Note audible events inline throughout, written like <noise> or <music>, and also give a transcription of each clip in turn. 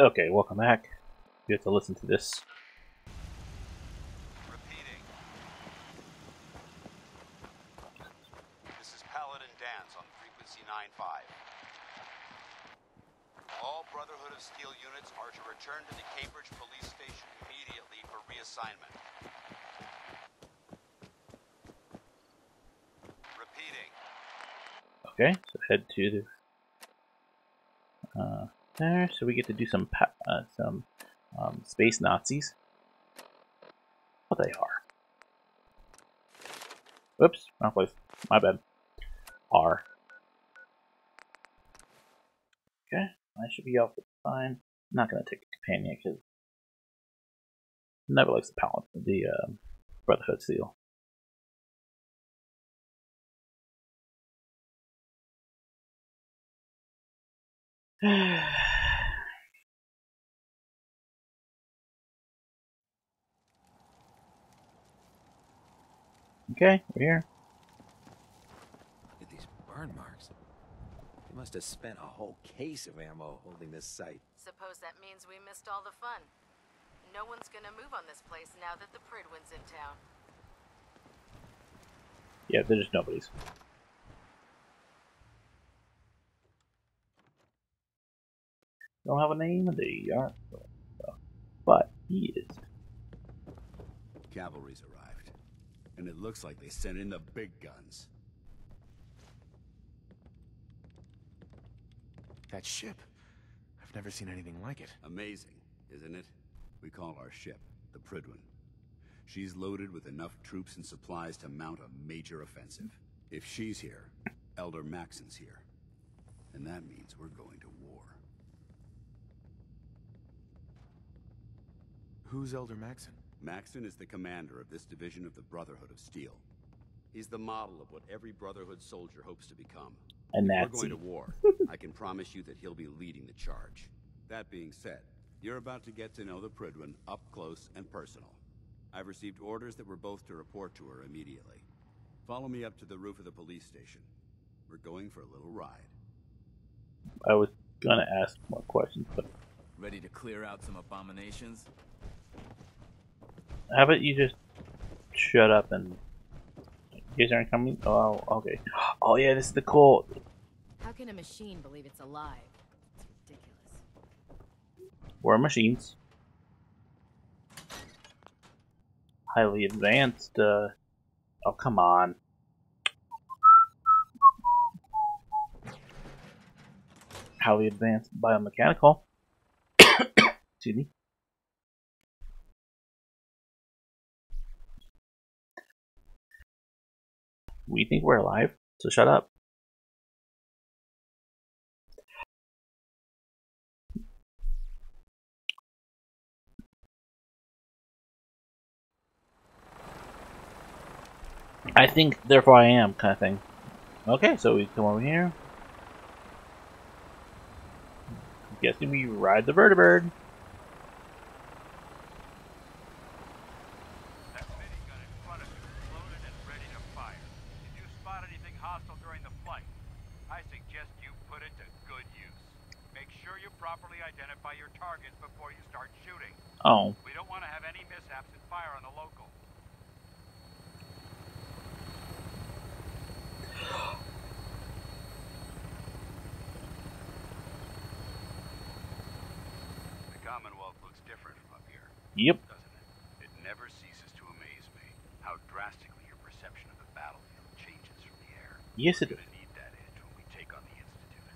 Okay, welcome back. You have to listen to this. Repeating. This is Paladin Danse on frequency 9-5. All Brotherhood of Steel units are to return to the Cambridge Police Station immediately for reassignment. Repeating. Okay, so head to the there, so we get to do some uh, some um, space Nazis. What they are. Oops, wrong place. My bad. R. Okay, I should be off fine. I'm not gonna take a companion because never likes the palette, the uh, Brotherhood seal. <sighs> okay, we're here. Look at these burn marks. They must have spent a whole case of ammo holding this site. Suppose that means we missed all the fun. No one's gonna move on this place now that the Prydwen's in town. Yeah, they're just Don't have a name, they aren't. But he is. Cavalry's arrived. And it looks like they sent in the big guns. That ship. I've never seen anything like it. Amazing, isn't it? We call our ship the Prydwen. She's loaded with enough troops and supplies to mount a major offensive. If she's here, Elder Maxson's here. And that means we're going to war. Who's Elder Maxson? Maxson is the commander of this division of the Brotherhood of Steel. He's the model of what every Brotherhood soldier hopes to become. And that's we're going to war. <laughs> I can promise you that he'll be leading the charge. That being said, you're about to get to know the Prydwen up close and personal. I've received orders that we're both to report to her immediately. Follow me up to the roof of the police station. We're going for a little ride. I was gonna ask more questions, but Ready to clear out some abominations? How about you just shut up and you guys aren't coming? Oh, okay. <gasps> Oh yeah, this is the cool. How can a machine believe it's alive? It's ridiculous. We're machines. Highly advanced. Uh, oh come on. Highly advanced biomechanical. <coughs> Excuse me. We think we're alive, so shut up. I think, therefore I am, kind of thing. Okay, so we come over here. I'm Guessing we ride the vertibird. That minigun in front of you is loaded and ready to fire. If you spot anything hostile during the flight, I suggest you put it to good use. Make sure you properly identify your targets before you start shooting. Oh, We don't want to have any mishaps and fire on the local. The Commonwealth looks different from up here, yep. doesn't it? It never ceases to amaze me how drastically your perception of the battlefield changes from the air. Yes, it We're is. gonna need that edge when we take on the Institute.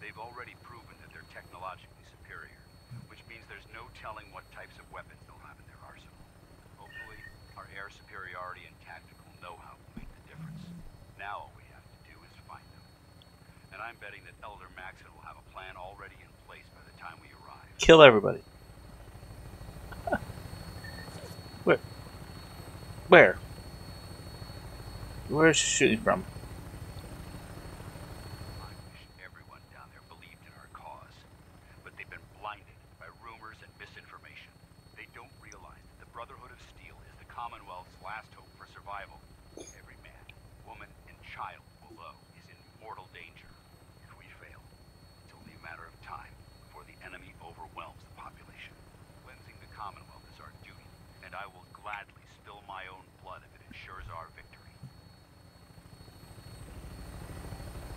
They've already proven that they're technologically superior, which means there's no telling what types of weapons they'll have in their arsenal. Hopefully, our air superiority and tactical know-how will make the difference. Now all we have to do is find them. And I'm betting that Elder Maxson will have a plan already in place by the time we arrive. Kill everybody. <laughs> Where? Where? Where's she shooting from? I wish everyone down there believed in our cause. But they've been blinded by rumors and misinformation. They don't realize that the Brotherhood of Steel is the Commonwealth's last hope for survival. Every man, woman, and child below is in mortal danger. If we fail, it's only a matter of time before the enemy overwhelms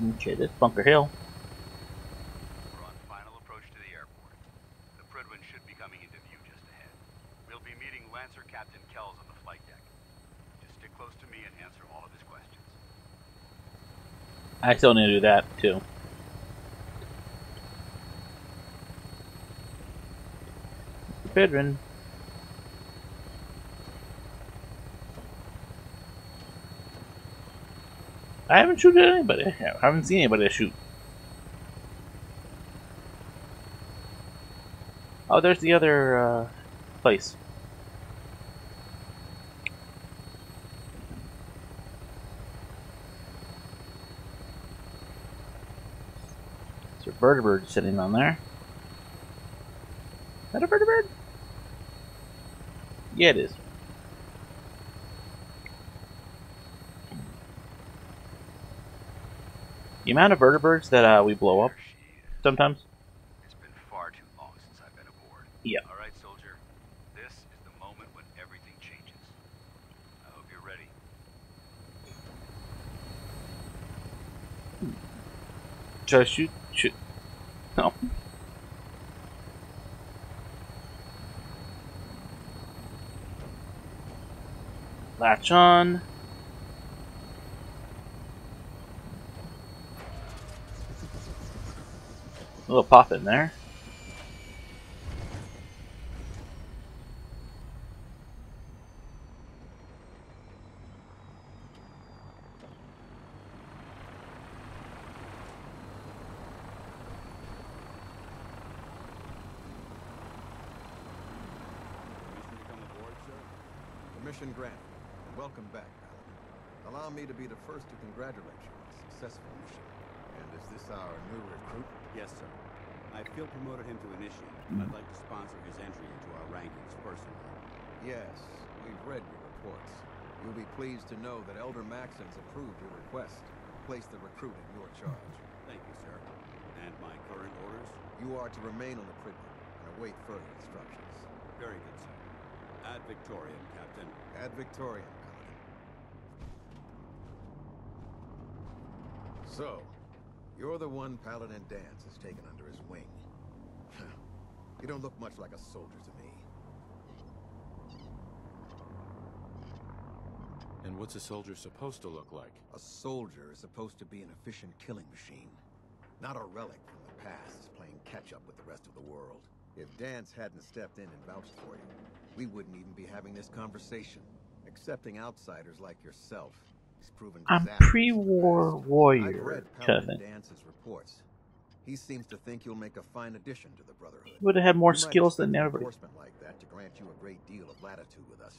the Okay, this Bunker Hill. We're on final approach to the airport. The Prydwen should be coming into view just ahead. We'll be meeting Lancer Captain Kells on the flight deck. Just stick close to me and answer all of his questions. I still need to do that too. Bedrin. I haven't shooted anybody. I haven't seen anybody shoot. Oh, there's the other uh, place. There's a vertibird sitting on there. Is that a vertibird? Yeah, it is. The amount of vertibirds that uh, we blow up There she is. sometimes. It's been far too long since I've been aboard. Yeah. All right, soldier. This is the moment when everything changes. I hope you're ready. Should I shoot? Shoot. No. Latch on. A little pop in there. Permission granted. And welcome back. Allow me to be the first to congratulate you on a successful mission. Is this our new recruit? Yes, sir. I feel promoted him to initiate. Hmm. I'd like to sponsor his entry into our rankings personally. Yes, we've read your reports. You'll be pleased to know that Elder Maxson's approved your request place the recruit in your charge. Thank you, sir. And my current orders? You are to remain on the Prydwen and await further instructions. Very good, sir. Ad Victoriam, Captain. Ad Victoriam, Paladin. So, you're the one Paladin Danse has taken under his wing. <sighs> you don't look much like a soldier to me. And what's a soldier supposed to look like? A soldier is supposed to be an efficient killing machine, not a relic from the past playing catch-up with the rest of the world. If Danse hadn't stepped in and vouched for you, we wouldn't even be having this conversation. Accepting outsiders like yourself I'm pre-war warrior. Danse's reports. He seems to think you'll make a fine addition to the Brotherhood. Would have had more You skills than everybody. like that to grant you a great deal of latitude with us.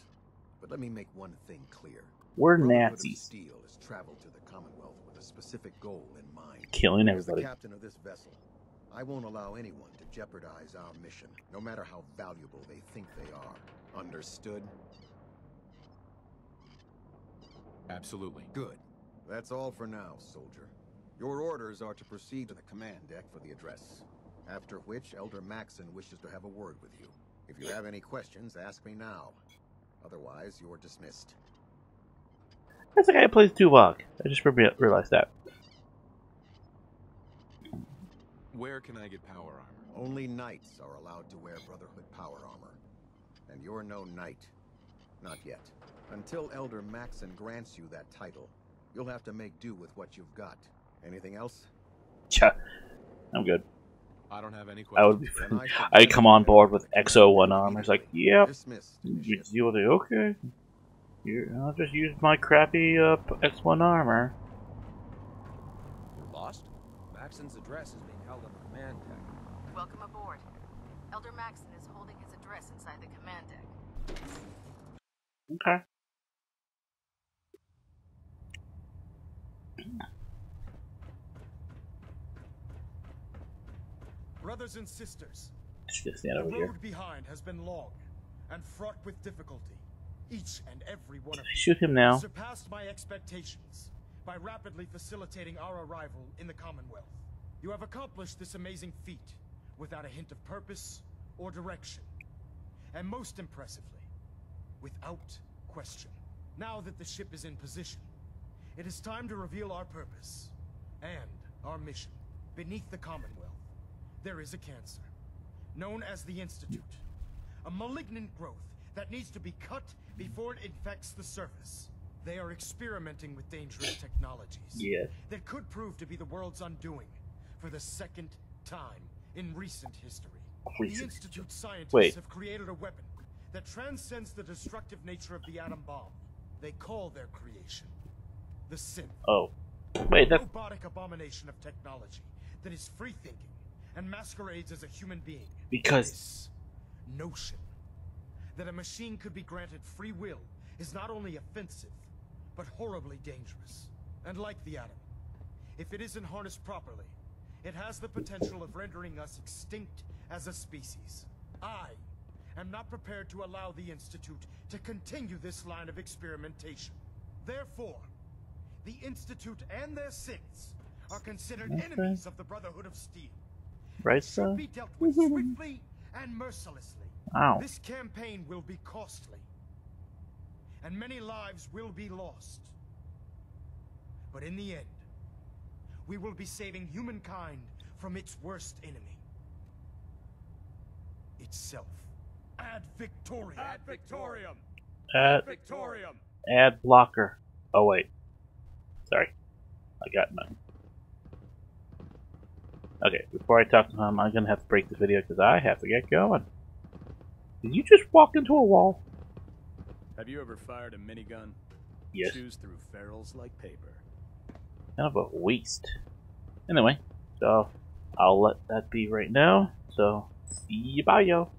But let me make one thing clear. We're Nazis. Steel has traveled to the Commonwealth with a specific goal in mind. Killing As the everybody. captain of this vessel, I won't allow anyone to jeopardize our mission, no matter how valuable they think they are. Understood? Absolutely. Good. That's all for now, soldier. Your orders are to proceed to the command deck for the address. After which, Elder Maxson wishes to have a word with you. If you have any questions, ask me now. Otherwise, you're dismissed. That's the guy who plays Tuvok. I just re- realized that. Where can I get power armor? Only knights are allowed to wear Brotherhood power armor. And you're no knight. Not yet. Until Elder Maxson grants you that title, you'll have to make do with what you've got. Anything else? Yeah, I'm good. I don't have any I would questions. be. I should I come on board with you XO one proceed armor. It's like, yep. Dismissed. You Initiate. deal with it. Okay. You, I'll just use my crappy uh, X1 armor. Lost? Maxson's address is being held on the command deck. Welcome aboard. Elder Maxson is holding his address inside the command deck. Okay. Brothers and sisters, Just gonna stand the over here. road behind has been long and fraught with difficulty. Each and every one of you Shoot him now. surpassed my expectations by rapidly facilitating our arrival in the Commonwealth. You have accomplished this amazing feat without a hint of purpose or direction. And most impressively, without question. Now that the ship is in position, it is time to reveal our purpose. And our mission, beneath the Commonwealth, there is a cancer, known as the Institute. A malignant growth that needs to be cut before it infects the surface. They are experimenting with dangerous <coughs> technologies Yes. that could prove to be the world's undoing for the second time in recent history. The Institute scientists Wait. have created a weapon that transcends the destructive nature of the atom bomb. They call their creation the synth. Oh. Wait, that's robotic abomination of technology that is free thinking and masquerades as a human being. Because- this notion that a machine could be granted free will is not only offensive, but horribly dangerous. And like the atom, if it isn't harnessed properly, it has the potential of rendering us extinct as a species. I am not prepared to allow the Institute to continue this line of experimentation. Therefore, the Institute and their synths are considered Okay. enemies of the Brotherhood of Steel. right, so. be dealt with <laughs> swiftly and mercilessly. Ow. This campaign will be costly. And many lives will be lost. But in the end, we will be saving humankind from its worst enemy. Itself. Ad Victoriam. Ad Victoriam! Add, Victorium! add blocker. Oh, wait. Sorry. I got none. Okay, before I talk to him, I'm gonna have to break the video because I have to get going. Did you just walk into a wall? Have you ever fired a minigun? Yes. Chews through ferals like paper. Kind of a waste. Anyway, so I'll let that be right now. So, see you bye, yo.